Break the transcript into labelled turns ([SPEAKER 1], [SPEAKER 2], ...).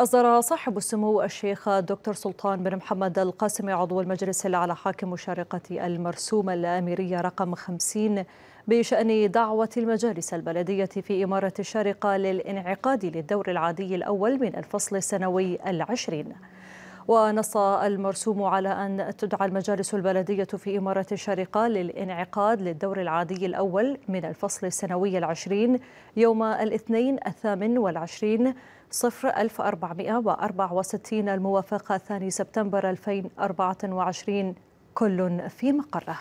[SPEAKER 1] أصدر صاحب السمو الشيخ الدكتور سلطان بن محمد القاسمي عضو المجلس الأعلى حاكم شارقة المرسومة الأميرية رقم 50 بشأن دعوة المجالس البلدية في إمارة الشارقة للانعقاد للدور العادي الأول من الفصل السنوي العشرين. ونص المرسوم على أن تدعى المجالس البلدية في إمارة الشارقة للانعقاد للدور العادي الأول من الفصل السنوي العشرين يوم الاثنين الثامن والعشرين صفر 1464 الموافق 2 سبتمبر 2024 كل في مقره.